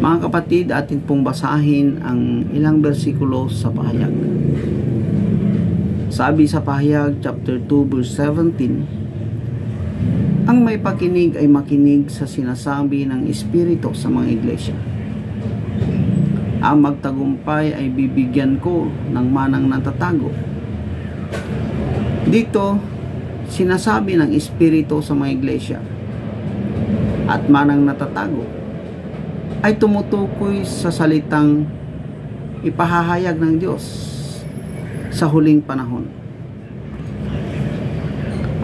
Mga kapatid, atin pong basahin ang ilang bersikulo sa pahayag. Sabi sa pahayag, chapter 2, verse 17, Ang may pakinig ay makinig sa sinasabi ng Espiritu sa mga iglesia. Ang magtagumpay ay bibigyan ko ng manang natatago. Dito, sinasabi ng Espiritu sa mga iglesia at manang natatago ay tumutukoy sa salitang ipahahayag ng Diyos sa huling panahon.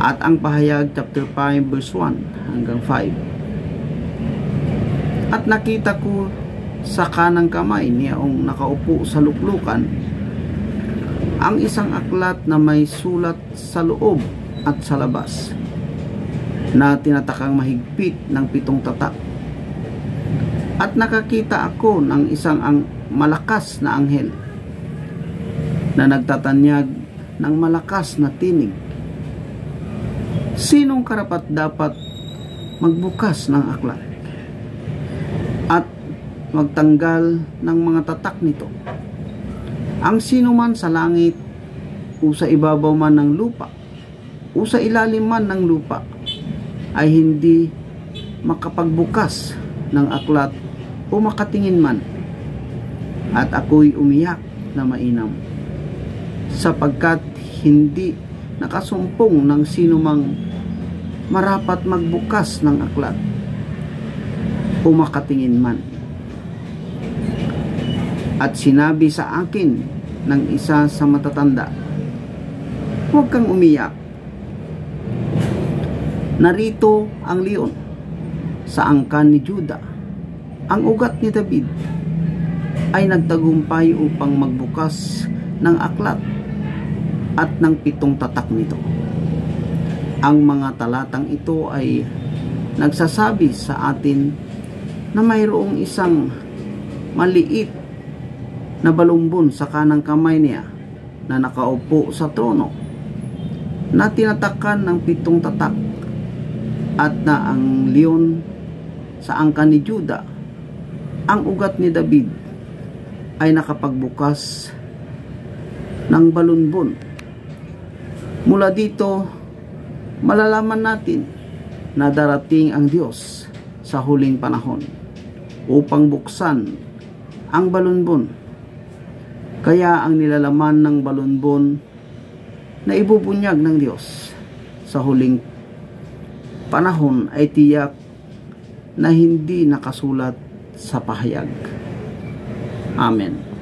At ang pahayag chapter 5 verse 1 hanggang 5. At nakita ko sa kanang kamay niyang nakaupo sa luklukan ang isang aklat na may sulat sa loob at sa labas na tinatakang mahigpit ng pitong tatak at nakakita ako ng isang ang malakas na anghel na nagtatanyag ng malakas na tinig. Sinong karapat dapat magbukas ng aklat at magtanggal ng mga tatak nito? Ang sino man sa langit o sa ibabaw man ng lupa o sa ilalim man ng lupa ay hindi makapagbukas ng aklat o makatingin man. At ako'y umiyak na mainam. Sapagkat hindi nakasumpong ng sinumang marapat magbukas ng aklat. O makatingin man. At sinabi sa akin ng isa sa matatanda huwag kang umiyak. Narito ang leon sa angkan ni Judah ang ugat ni David ay nagtagumpay upang magbukas ng aklat at ng pitong tatak nito. Ang mga talatang ito ay nagsasabi sa atin na mayroong isang maliit na balumbon sa kanang kamay niya na nakaupo sa trono na tinatakan ng pitong tatak at na ang leon sa angkan ni Judah ang ugat ni David ay nakapagbukas ng balunbon. Mula dito, malalaman natin na darating ang Diyos sa huling panahon upang buksan ang balunbon. Kaya ang nilalaman ng balunbon na ibubunyag ng Diyos sa huling panahon ay tiyak na hindi nakasulat sa pahayag. Amen.